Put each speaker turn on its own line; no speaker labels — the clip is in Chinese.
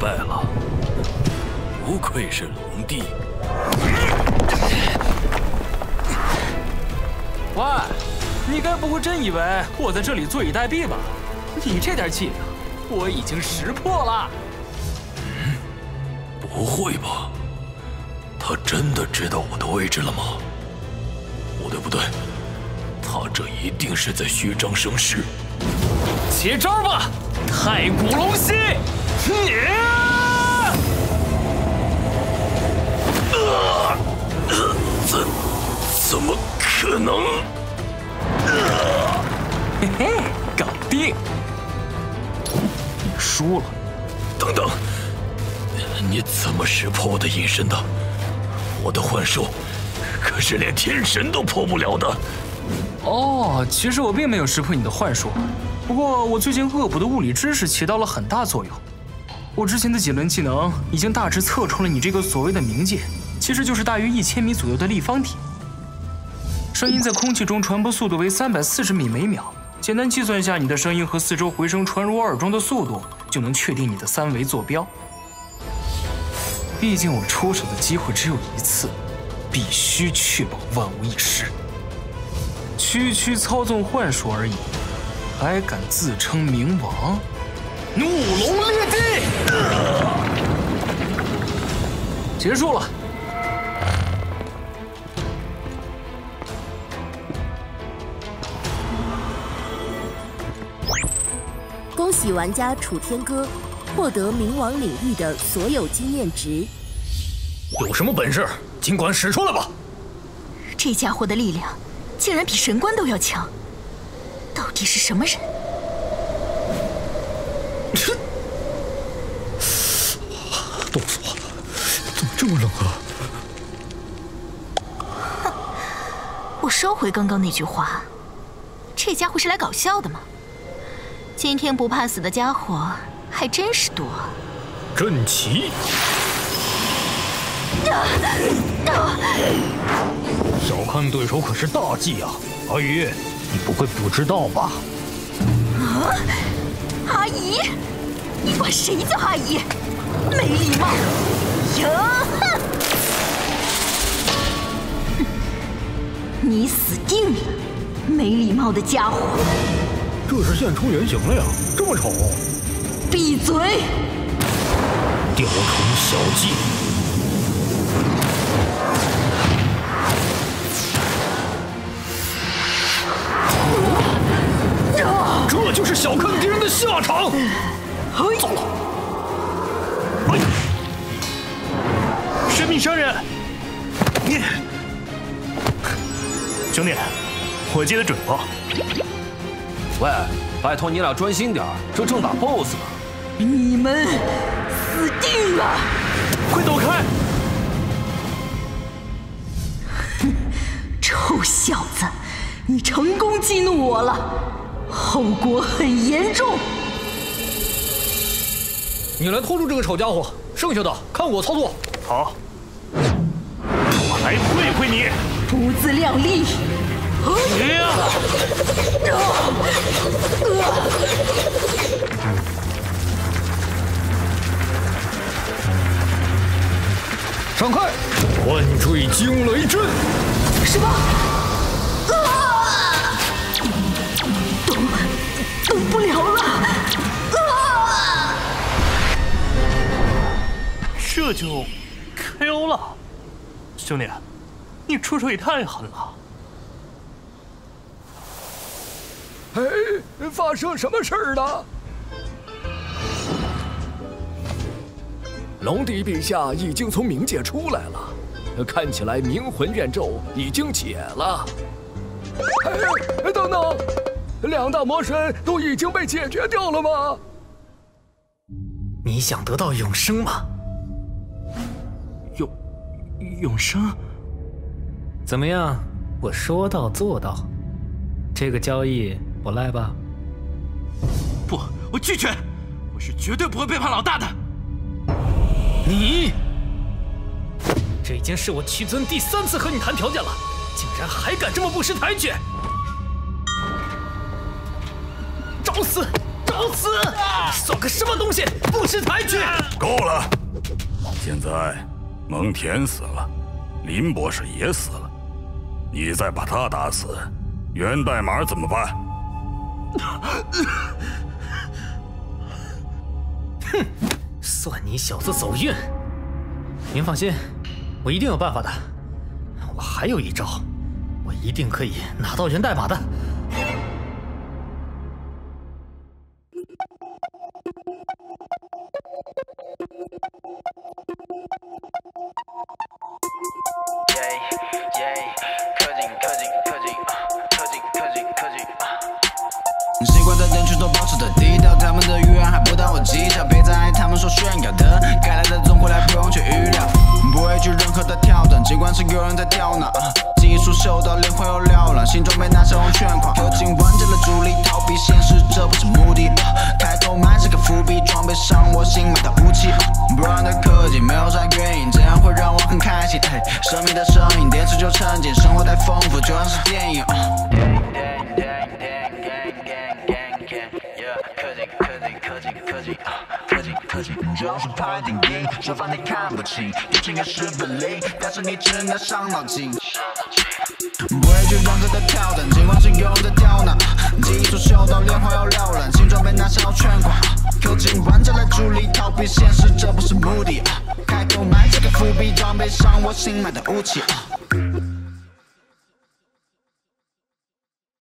败了，不愧是龙帝。
喂，你该不会真以为我在这里坐以待毙吧？你这点伎俩，我已经识破了。
嗯，不会吧？他真的知道我的位置了吗？不对不对，他这一定是在虚张声势。
接招吧，太古龙息！
啊！怎怎么可能？
嘿嘿，搞定！你输了。
等等，你怎么识破我的隐身的？我的幻术可是连天神都破不了的。
哦，其实我并没有识破你的幻术，不过我最近恶补的物理知识起到了很大作用。我之前的几轮技能已经大致测出了你这个所谓的冥界，其实就是大约一千米左右的立方体。声音在空气中传播速度为三百四十米每秒，简单计算一下你的声音和四周回声传入我耳中的速度，就能确定你的三维坐标。毕竟我出手的机会只有一次，必须确保万无一失。区区操纵幻术而已，还敢自称冥王？怒龙裂地，结束了。
恭喜玩家楚天歌获得冥王领域的所有经验值。
有什么本事，尽管使出来吧！
这家伙的力量竟然比神官都要强，到底是什么人？
冻死我了！怎么这么冷啊？
哼！我收回刚刚那句话。这家伙是来搞笑的吗？今天不怕死的家伙还真是多。
阵旗！小看对手可是大忌啊！阿姨，你不会不知道吧？
啊！阿姨？你管谁叫阿姨？没礼貌！呀！哼！你死定了！没礼貌的家伙！
这是现出原形了呀，这么丑！
闭嘴！
雕虫小技！这就是小看敌人的下场！
走了！神秘商人，你
兄弟，我接的准不？
喂，拜托你俩专心点这正打 BOSS 呢。
你们死定了！
快躲开！
哼，臭小子，你成功激怒我了，后果很严重。
你来拖住这个丑家伙，剩下的看我操作。
好，我来会会你。
不自量力！
啊闪开！万坠惊雷阵！
什么？
这就 KO 了，兄弟，你出手也太狠了！
哎，发生什么事儿了？龙帝陛下已经从冥界出来了，看起来冥魂怨咒已经解了。哎，等等，两大魔神都已经被解决掉了吗？
你想得到永生吗？
永永生？
怎么样？我说到做到，这个交易不赖吧？
不，我拒绝，我是绝对不会背叛老大的。
你，这已经是我屈尊第三次和你谈条件了，竟然还敢这么不识抬举！找死！找找死！算个什么东西，不识抬举！
够了！现在蒙恬死了，林博士也死了，你再把他打死，源代码怎么办？
哼，算你小子走运。您放心，我一定有办法的。我还有一招，我一定可以拿到源代码的。
在人群中保持着低调，他们的语言还不到我技巧，别在意他们说炫耀的，该来的总会来，不用去预料，不畏惧任何的挑战，尽管是有人在刁难，技术秀到灵魂又缭乱，新装备拿下红圈框，氪金完成了助力，逃避现实这不是目的，开头埋下个伏笔，装备上我新买的武器，不然的科技没有啥原因，这样会让我很开心，生命的声音，电视就沉浸，生活太丰富，就像是电影。就是拍电影，手法你看不清，剧情也是本领，但是你只能伤脑筋。不畏惧任何的挑战，尽管是有人在刁难，技术秀到脸红又缭乱，新装备拿下要全狂，氪金玩家来助力，逃避现实这不是目的，开头埋下个伏笔，装备上我新买的武器。